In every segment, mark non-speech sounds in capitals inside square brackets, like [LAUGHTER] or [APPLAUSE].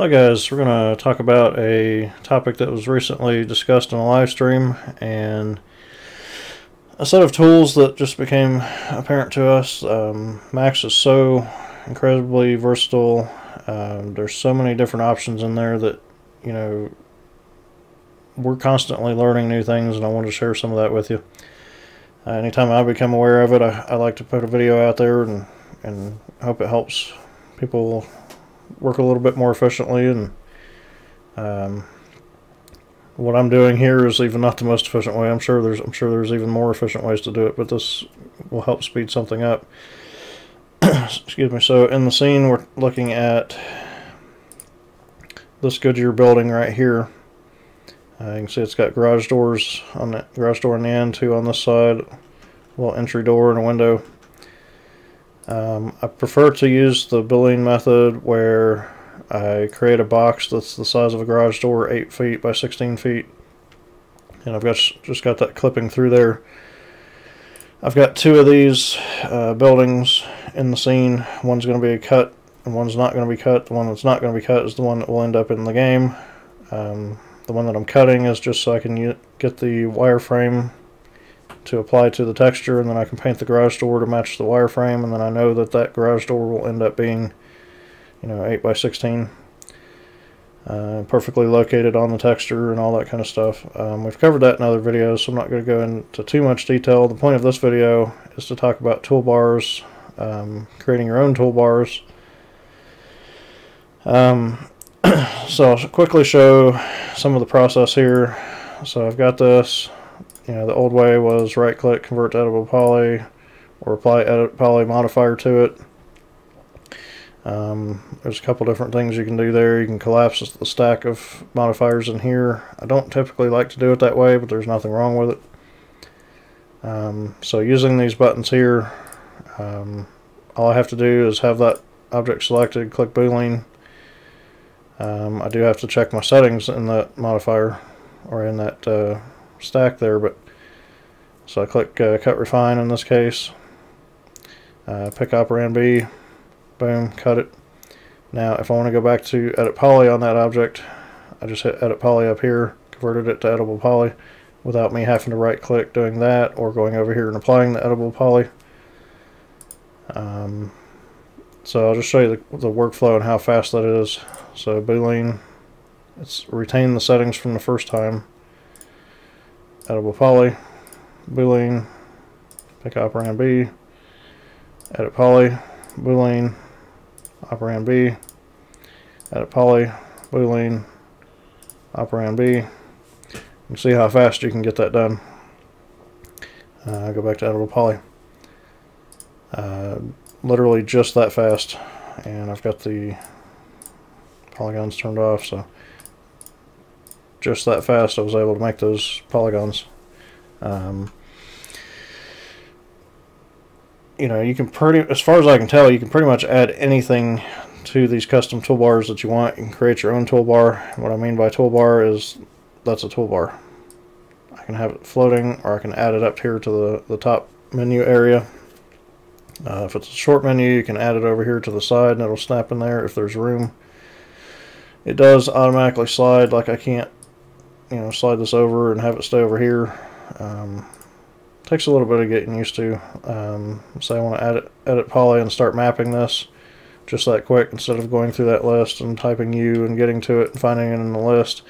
Hi guys, we're going to talk about a topic that was recently discussed in a live stream and a set of tools that just became apparent to us. Um, Max is so incredibly versatile. Um, there's so many different options in there that, you know, we're constantly learning new things and I want to share some of that with you. Uh, anytime I become aware of it, I, I like to put a video out there and, and hope it helps people work a little bit more efficiently and um, what I'm doing here is even not the most efficient way. I'm sure there's I'm sure there's even more efficient ways to do it, but this will help speed something up. [COUGHS] Excuse me. So in the scene, we're looking at this Goodyear building right here. Uh, you can see it's got garage doors on the garage door on the end, two on this side, a little entry door and a window. Um, I prefer to use the Boolean method where I create a box that's the size of a garage door, 8 feet by 16 feet. And I've got just got that clipping through there. I've got two of these uh, buildings in the scene. One's going to be cut and one's not going to be cut. The one that's not going to be cut is the one that will end up in the game. Um, the one that I'm cutting is just so I can get the wireframe to apply to the texture and then I can paint the garage door to match the wireframe and then I know that that garage door will end up being you know 8 by 16 uh, perfectly located on the texture and all that kind of stuff. Um, we've covered that in other videos so I'm not going to go into too much detail. The point of this video is to talk about toolbars, um, creating your own toolbars. Um, [CLEARS THROAT] so I'll quickly show some of the process here. So I've got this you know, the old way was right click, convert to editable poly, or apply edit poly modifier to it. Um, there's a couple different things you can do there. You can collapse the stack of modifiers in here. I don't typically like to do it that way, but there's nothing wrong with it. Um, so using these buttons here, um, all I have to do is have that object selected, click Boolean. Um, I do have to check my settings in that modifier or in that uh, stack there, but so I click uh, cut refine in this case, uh, pick operand B, boom, cut it. Now if I want to go back to edit poly on that object, I just hit edit poly up here, converted it to editable poly without me having to right click doing that or going over here and applying the editable poly. Um, so I'll just show you the, the workflow and how fast that is. So Boolean, it's retain the settings from the first time editable poly, boolean, pick operand B, edit poly, boolean, operand B, edit poly, boolean, operand B. You see how fast you can get that done. Uh, go back to editable poly. Uh, literally just that fast. And I've got the polygons turned off, so just that fast I was able to make those polygons. Um, you know, you can pretty, as far as I can tell, you can pretty much add anything to these custom toolbars that you want. You can create your own toolbar. What I mean by toolbar is that's a toolbar. I can have it floating or I can add it up here to the, the top menu area. Uh, if it's a short menu, you can add it over here to the side and it'll snap in there if there's room. It does automatically slide, like I can't you know, slide this over and have it stay over here. Um, takes a little bit of getting used to. Um, say I want to edit, edit poly and start mapping this just that quick instead of going through that list and typing U and getting to it and finding it in the list.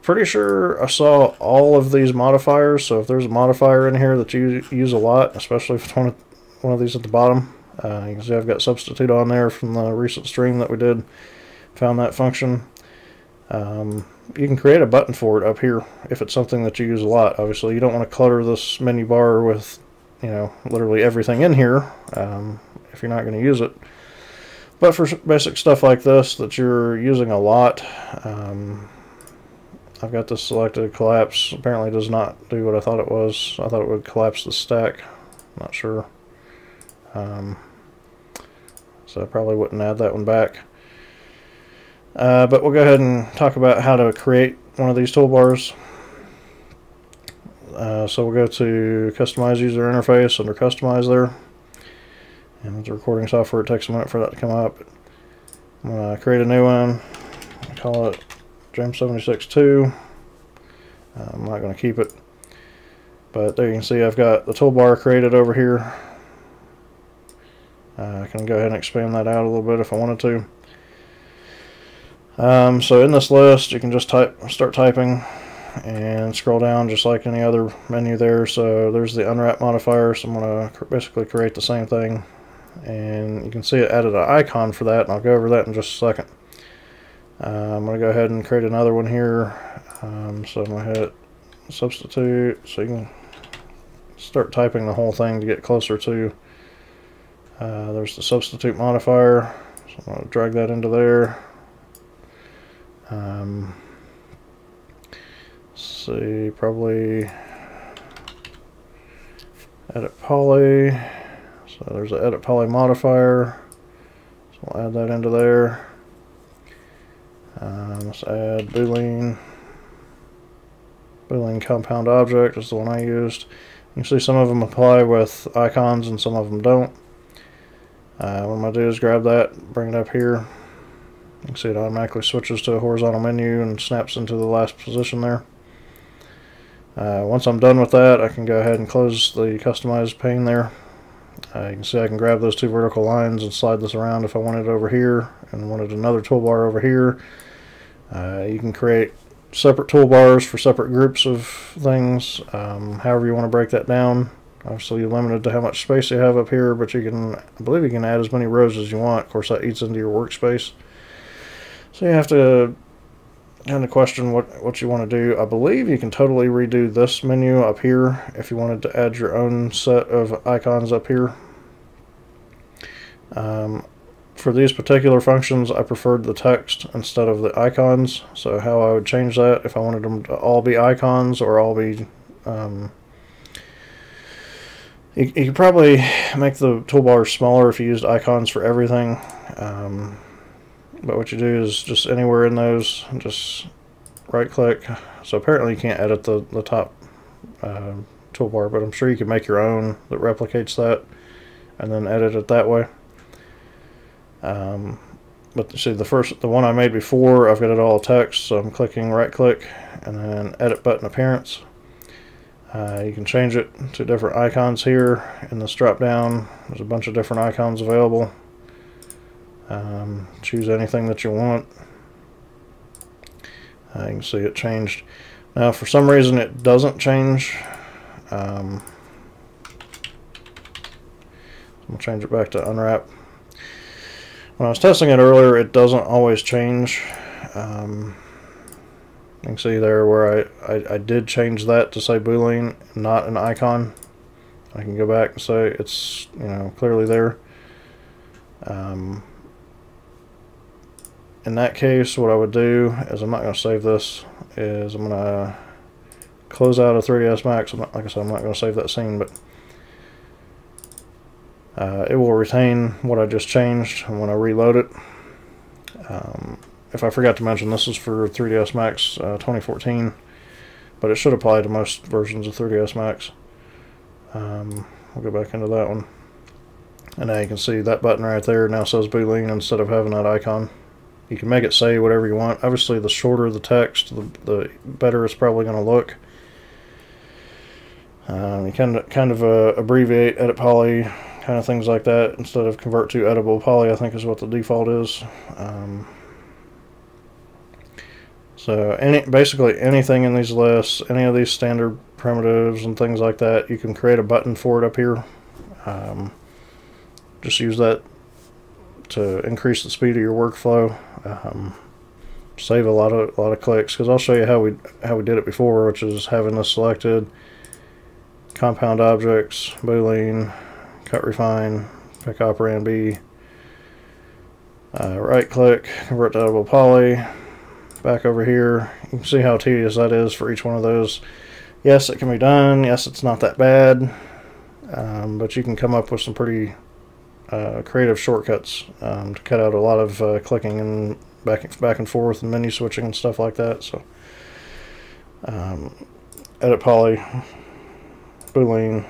Pretty sure I saw all of these modifiers, so if there's a modifier in here that you use a lot, especially if it's one of, one of these at the bottom, uh, you can see I've got substitute on there from the recent stream that we did, found that function. Um, you can create a button for it up here if it's something that you use a lot. Obviously, you don't want to clutter this menu bar with, you know, literally everything in here um, if you're not going to use it. But for basic stuff like this that you're using a lot, um, I've got this selected collapse. Apparently does not do what I thought it was. I thought it would collapse the stack. Not sure. Um, so I probably wouldn't add that one back. Uh, but we'll go ahead and talk about how to create one of these toolbars. Uh, so we'll go to Customize User Interface under Customize there. And with the recording software, it takes a minute for that to come up. I'm going to create a new one. Call it James 76.2. Uh, I'm not going to keep it. But there you can see I've got the toolbar created over here. Uh, I can go ahead and expand that out a little bit if I wanted to. Um, so in this list, you can just type, start typing and scroll down just like any other menu there. So there's the unwrap modifier. So I'm going to basically create the same thing. And you can see it added an icon for that, and I'll go over that in just a second. Uh, I'm going to go ahead and create another one here. Um, so I'm going to hit substitute so you can start typing the whole thing to get closer to. Uh, there's the substitute modifier. So I'm going to drag that into there. Um, see, probably edit poly. So there's an edit poly modifier. So we'll add that into there. Um, let's add Boolean. Boolean compound object is the one I used. You can see some of them apply with icons and some of them don't. Uh, what I'm going to do is grab that, bring it up here. You can see it automatically switches to a horizontal menu and snaps into the last position there. Uh, once I'm done with that, I can go ahead and close the customized pane there. Uh, you can see I can grab those two vertical lines and slide this around if I wanted over here and wanted another toolbar over here. Uh, you can create separate toolbars for separate groups of things, um, however you want to break that down. Obviously you're limited to how much space you have up here, but you can, I believe you can add as many rows as you want. Of course that eats into your workspace. So you have to kind of question what, what you want to do. I believe you can totally redo this menu up here if you wanted to add your own set of icons up here. Um, for these particular functions, I preferred the text instead of the icons. So how I would change that if I wanted them to all be icons or all be... Um, you, could probably make the toolbar smaller if you used icons for everything. Um, but what you do is just anywhere in those, just right click. So apparently you can't edit the, the top uh, toolbar, but I'm sure you can make your own that replicates that and then edit it that way. Um, but see the first, the one I made before, I've got it all text, so I'm clicking right click and then edit button appearance. Uh, you can change it to different icons here in this drop down. There's a bunch of different icons available. Um, choose anything that you want. Uh, you can see it changed. Now for some reason it doesn't change. Um, I'm going to change it back to unwrap. When I was testing it earlier it doesn't always change. Um, you can see there where I, I, I, did change that to say Boolean, not an icon. I can go back and say it's you know clearly there. Um, in that case, what I would do is I'm not going to save this. Is I'm going to close out of 3ds Max. Not, like I said, I'm not going to save that scene, but uh, it will retain what I just changed when I reload it. Um, if I forgot to mention, this is for 3ds Max uh, 2014, but it should apply to most versions of 3ds Max. Um, we'll go back into that one. And now you can see that button right there now says Boolean instead of having that icon. You can make it say whatever you want. Obviously, the shorter the text, the, the better it's probably going to look. Um, you kind of kind of uh, abbreviate, edit poly, kind of things like that instead of convert to editable poly. I think is what the default is. Um, so any basically anything in these lists, any of these standard primitives and things like that, you can create a button for it up here. Um, just use that to increase the speed of your workflow um, save a lot of a lot of clicks. Because I'll show you how we how we did it before which is having this selected compound objects boolean cut refine pick operand B uh, right click convert to editable poly back over here. You can see how tedious that is for each one of those. Yes it can be done. Yes it's not that bad. Um, but you can come up with some pretty uh, creative shortcuts um, to cut out a lot of uh, clicking and back back and forth and menu switching and stuff like that. So, um, edit poly, boolean,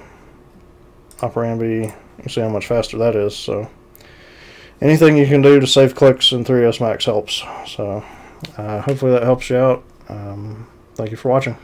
operand B. You see how much faster that is. So, anything you can do to save clicks in 3ds Max helps. So uh, hopefully that helps you out. Um, thank you for watching.